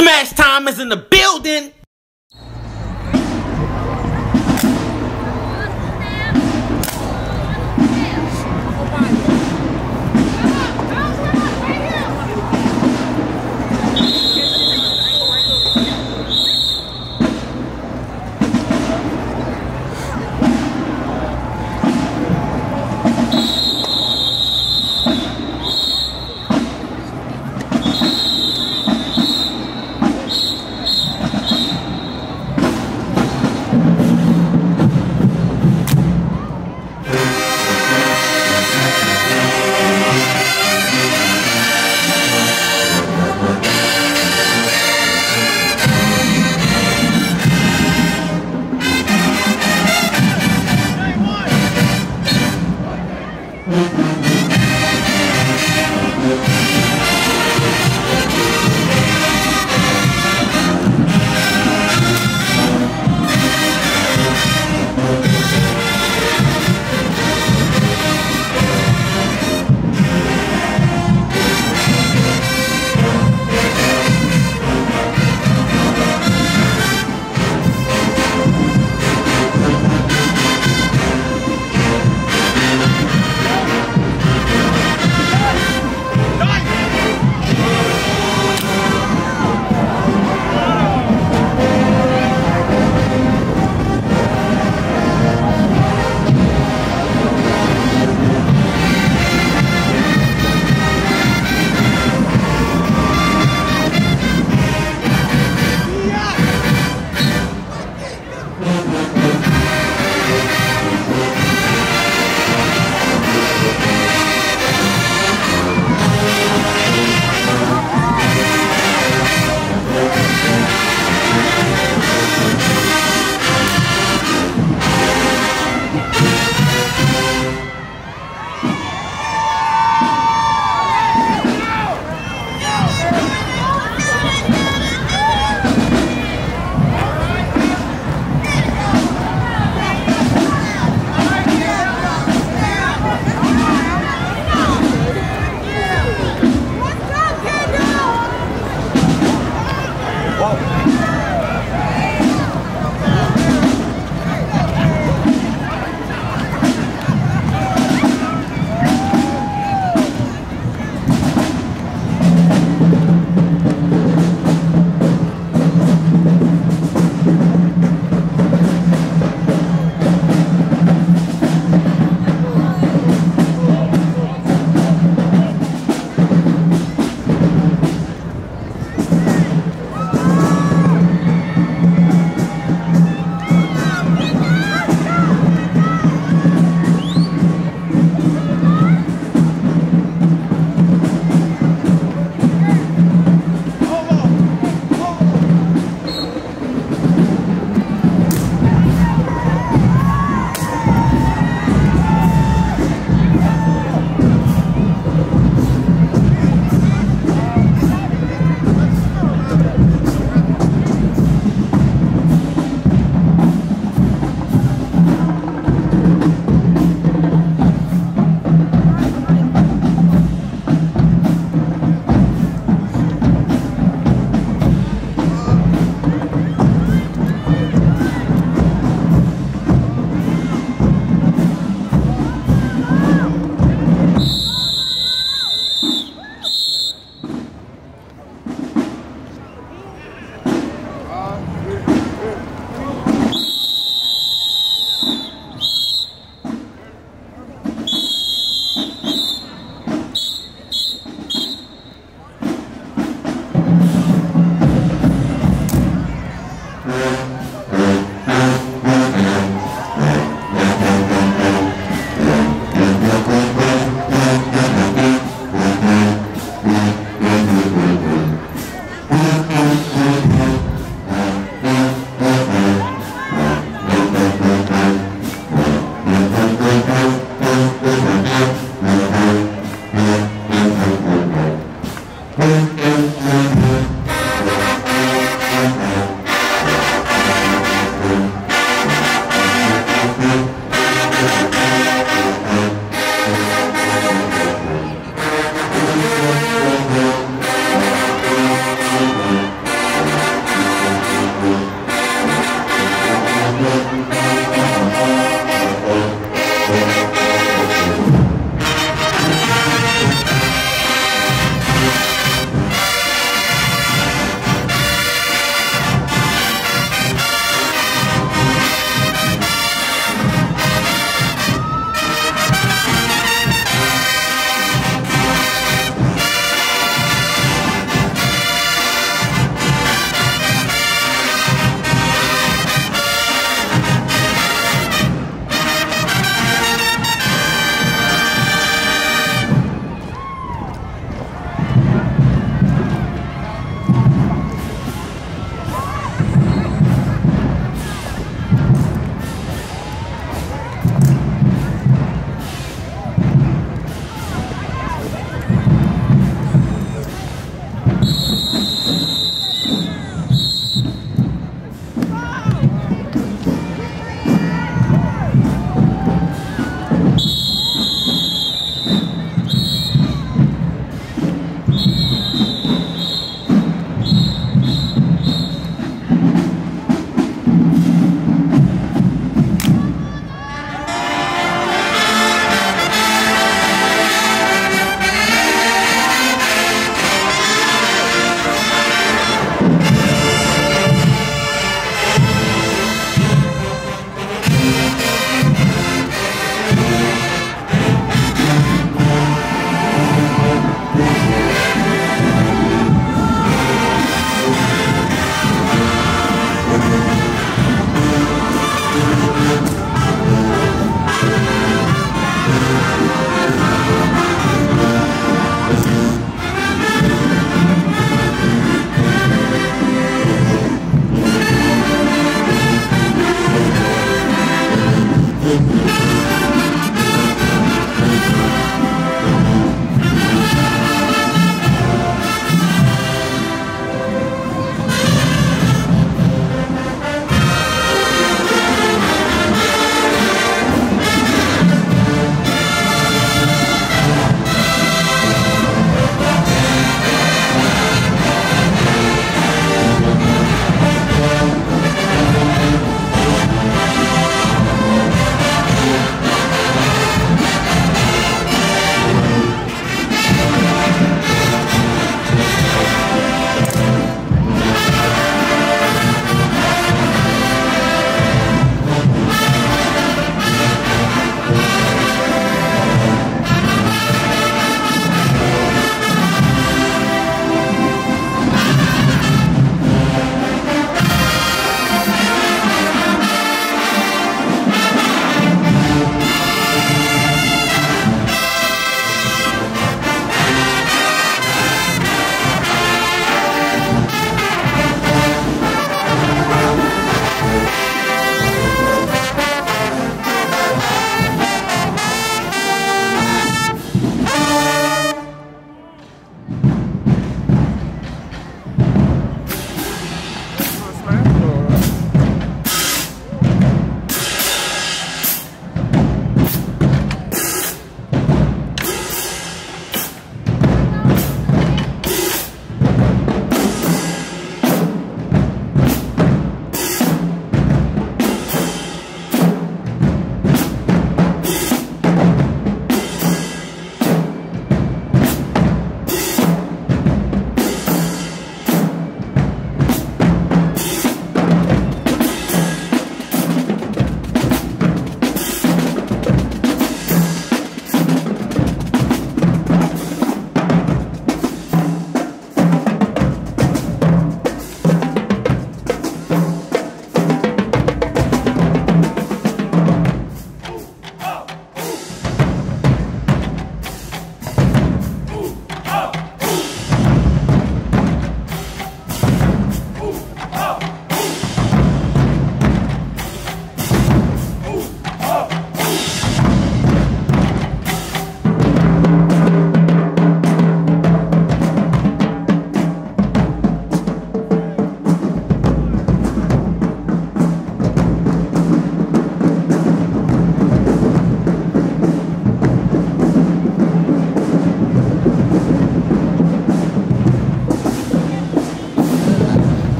Smash time is in the building.